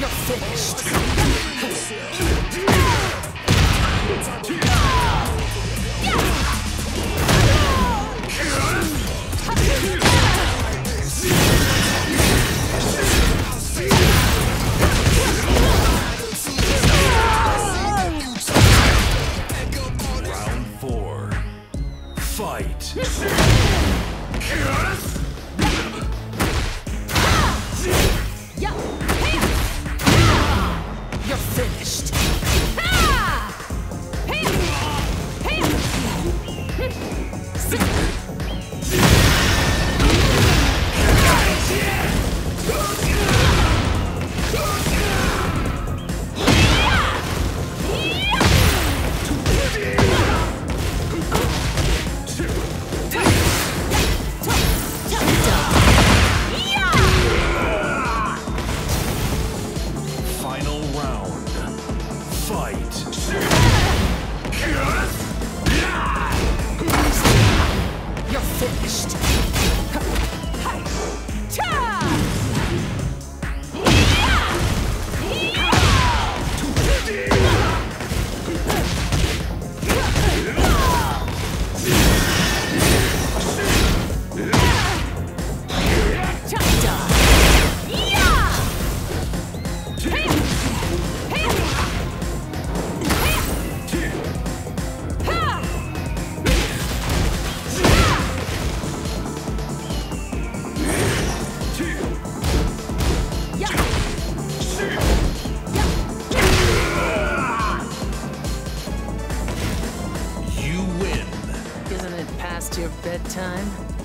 You're finished. Round four. Fight. Finished. Past your bedtime?